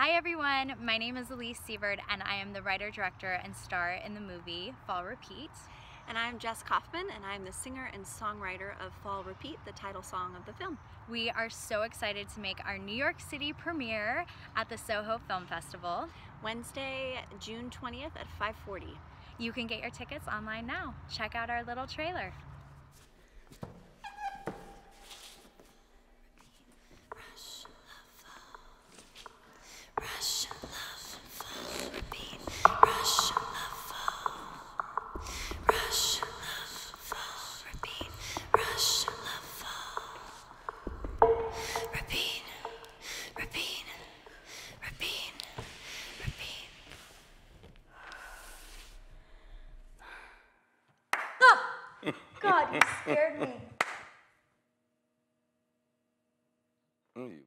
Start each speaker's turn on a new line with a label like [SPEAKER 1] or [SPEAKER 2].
[SPEAKER 1] Hi everyone, my name is Elise Sievert and I am the writer, director, and star in the movie Fall Repeat.
[SPEAKER 2] And I'm Jess Kaufman and I'm the singer and songwriter of Fall Repeat, the title song of the film.
[SPEAKER 1] We are so excited to make our New York City premiere at the Soho Film Festival.
[SPEAKER 2] Wednesday, June 20th at 540.
[SPEAKER 1] You can get your tickets online now. Check out our little trailer.
[SPEAKER 2] God, you scared me. Mm,